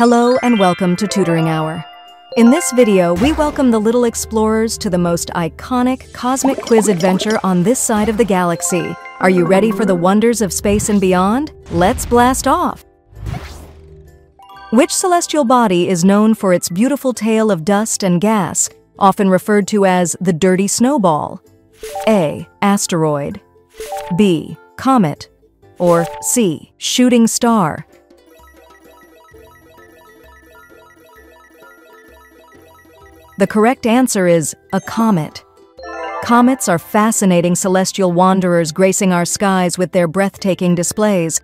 Hello and welcome to Tutoring Hour. In this video, we welcome the little explorers to the most iconic cosmic quiz adventure on this side of the galaxy. Are you ready for the wonders of space and beyond? Let's blast off! Which celestial body is known for its beautiful tail of dust and gas, often referred to as the dirty snowball? A. Asteroid B. Comet or C. Shooting star? The correct answer is a comet. Comets are fascinating celestial wanderers gracing our skies with their breathtaking displays.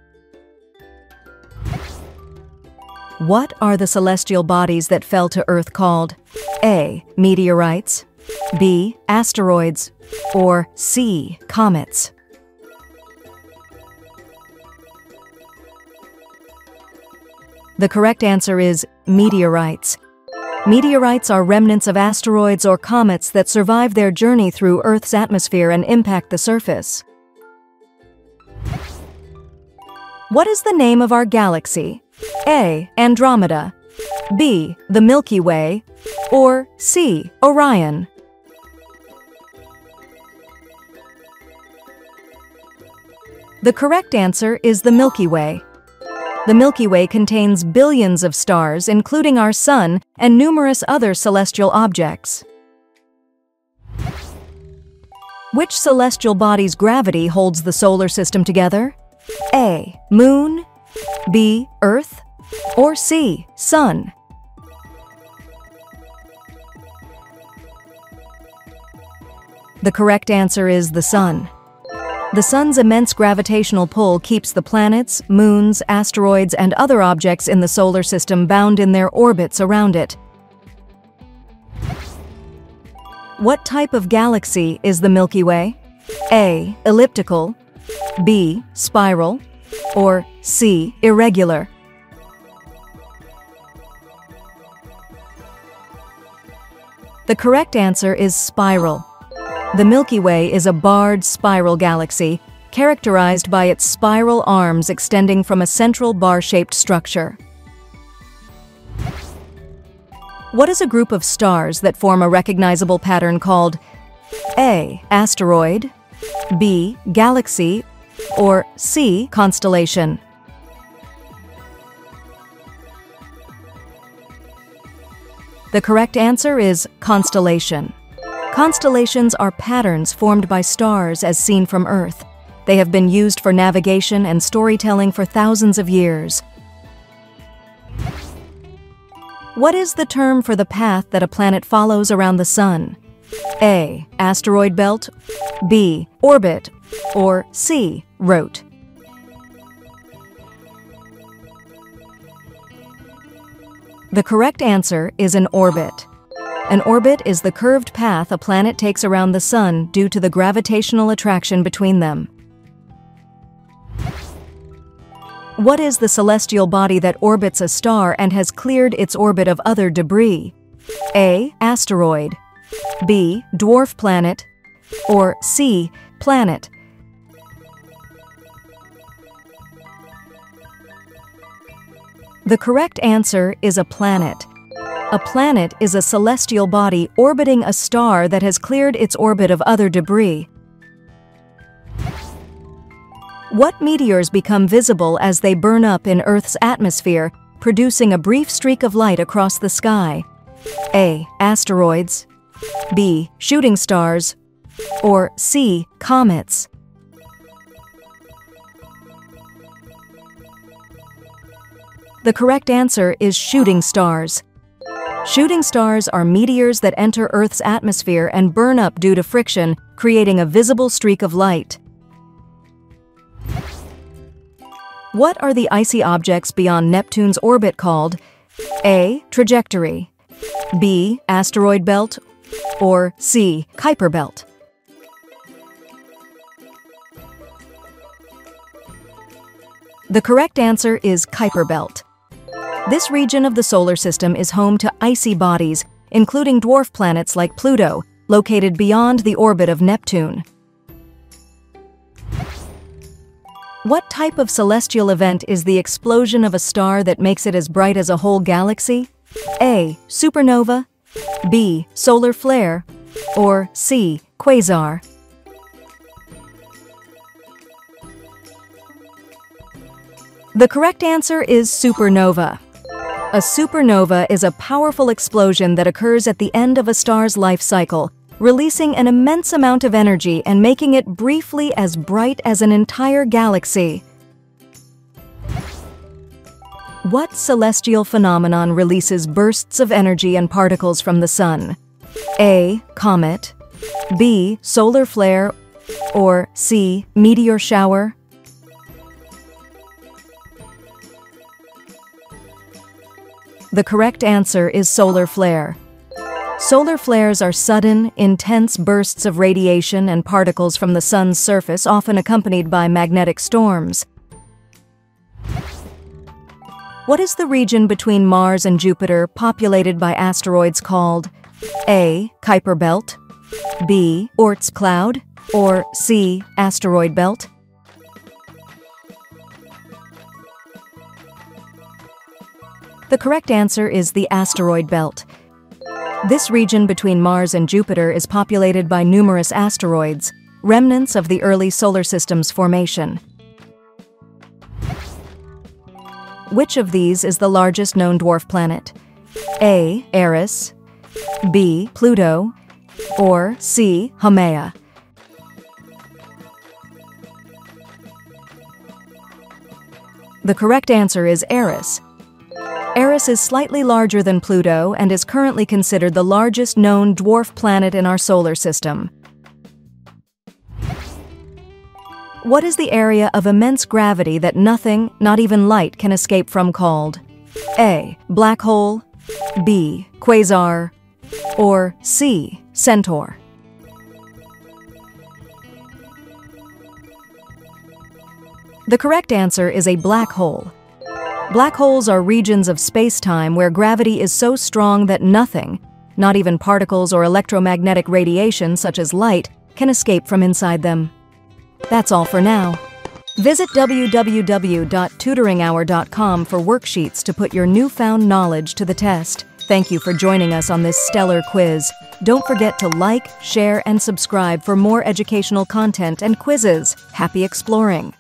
What are the celestial bodies that fell to Earth called? A. Meteorites B. Asteroids or C. Comets? The correct answer is meteorites. Meteorites are remnants of asteroids or comets that survive their journey through Earth's atmosphere and impact the surface. What is the name of our galaxy? A. Andromeda B. The Milky Way or C. Orion? The correct answer is the Milky Way. The Milky Way contains billions of stars, including our Sun and numerous other celestial objects. Which celestial body's gravity holds the solar system together? A. Moon B. Earth or C. Sun? The correct answer is the Sun. The Sun's immense gravitational pull keeps the planets, moons, asteroids, and other objects in the solar system bound in their orbits around it. What type of galaxy is the Milky Way? A. Elliptical B. Spiral or C. Irregular? The correct answer is spiral. The Milky Way is a barred spiral galaxy, characterized by its spiral arms extending from a central bar-shaped structure. What is a group of stars that form a recognizable pattern called A. Asteroid B. Galaxy or C. Constellation? The correct answer is constellation. Constellations are patterns formed by stars as seen from Earth. They have been used for navigation and storytelling for thousands of years. What is the term for the path that a planet follows around the Sun? A. Asteroid belt B. Orbit or C. Rote? The correct answer is an orbit. An orbit is the curved path a planet takes around the Sun due to the gravitational attraction between them. What is the celestial body that orbits a star and has cleared its orbit of other debris? A. Asteroid B. Dwarf planet or C. Planet The correct answer is a planet. A planet is a celestial body orbiting a star that has cleared its orbit of other debris. What meteors become visible as they burn up in Earth's atmosphere, producing a brief streak of light across the sky? A. Asteroids B. Shooting stars or C. Comets? The correct answer is shooting stars. Shooting stars are meteors that enter Earth's atmosphere and burn up due to friction, creating a visible streak of light. What are the icy objects beyond Neptune's orbit called? A. Trajectory B. Asteroid belt or C. Kuiper belt? The correct answer is Kuiper belt. This region of the solar system is home to icy bodies, including dwarf planets like Pluto, located beyond the orbit of Neptune. What type of celestial event is the explosion of a star that makes it as bright as a whole galaxy? A. Supernova B. Solar flare or C. Quasar? The correct answer is supernova. A supernova is a powerful explosion that occurs at the end of a star's life cycle, releasing an immense amount of energy and making it briefly as bright as an entire galaxy. What celestial phenomenon releases bursts of energy and particles from the sun? A. Comet B. Solar flare or C. Meteor shower? The correct answer is solar flare. Solar flares are sudden, intense bursts of radiation and particles from the sun's surface, often accompanied by magnetic storms. What is the region between Mars and Jupiter populated by asteroids called A. Kuiper Belt, B. Oort's Cloud, or C. Asteroid Belt? The correct answer is the asteroid belt. This region between Mars and Jupiter is populated by numerous asteroids, remnants of the early solar system's formation. Which of these is the largest known dwarf planet? A. Eris, B. Pluto, or C. Haumea? The correct answer is Eris, Eris is slightly larger than Pluto and is currently considered the largest known dwarf planet in our solar system. What is the area of immense gravity that nothing, not even light, can escape from called? A. Black hole B. Quasar or C. Centaur? The correct answer is a black hole. Black holes are regions of space-time where gravity is so strong that nothing, not even particles or electromagnetic radiation such as light, can escape from inside them. That's all for now. Visit www.tutoringhour.com for worksheets to put your newfound knowledge to the test. Thank you for joining us on this stellar quiz. Don't forget to like, share, and subscribe for more educational content and quizzes. Happy exploring!